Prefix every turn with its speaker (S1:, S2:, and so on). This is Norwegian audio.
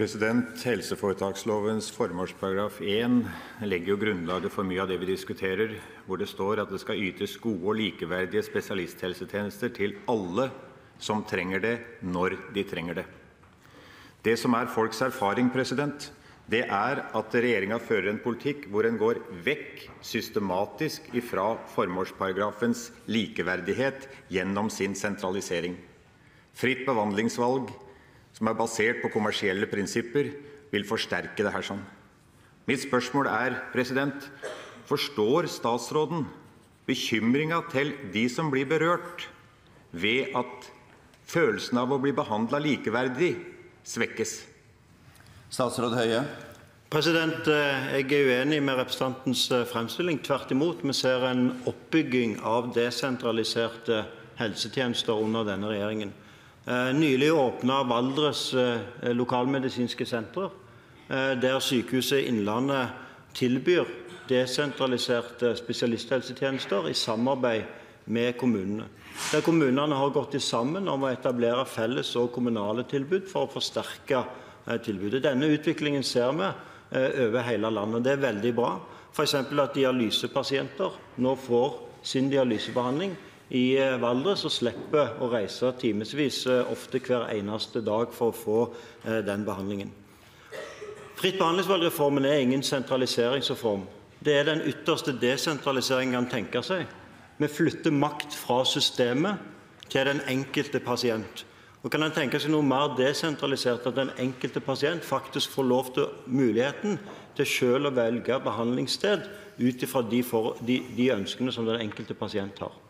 S1: Helseforetakslovens formålsparagraf 1 legger jo grunnlaget for mye av det vi diskuterer, hvor det står at det skal ytes gode og likeverdige spesialisthelsetjenester til alle som trenger det, når de trenger det. Det som er folks erfaring, president, det er at regjeringa fører en politikk hvor en går vekk systematisk ifra formålsparagrafens likeverdighet gjennom sin sentralisering. Fritt behandlingsvalg, som er basert på kommersielle prinsipper, vil forsterke det her sånn. Mitt spørsmål er, president, forstår statsråden bekymringa til de som blir berørt, ved at følelsen av å bli behandla likeverdig svekkes?
S2: Statsråd Høie.
S3: President, eh, Jeg er uenig med representantens eh, fremstilling. Tvert imot, vi ser en oppbygging av desentraliserte helsetjenester under denne regjeringen. Eh, Nylig åpnet Valdres eh, lokalmedisinske senter, eh, der Sykehuset Innlandet tilbyr desentraliserte spesialisthelsetjenester i samarbeid med kommunene. Der kommunene har gått sammen om å etablere felles og kommunale tilbud for å forsterke tilbudet. Denne utviklingen ser vi over hele landet. Det er veldig bra. F.eks. at dialysepasienter nå får sin dialysebehandling i eh, Valdres og slipper å reise timevis, ofte hver eneste dag, for å få den behandlingen. Fritt behandlingsvalg-reformen er ingen sentraliseringsreform. Det er den ytterste desentraliseringen en kan tenke seg. Vi flytter makt fra systemet til den enkelte pasient. Og Kan en tenke seg noe mer desentralisert, at den enkelte pasient faktisk får lov til muligheten til selv å velge behandlingssted ut ifra de, de, de ønskene som den enkelte pasient har?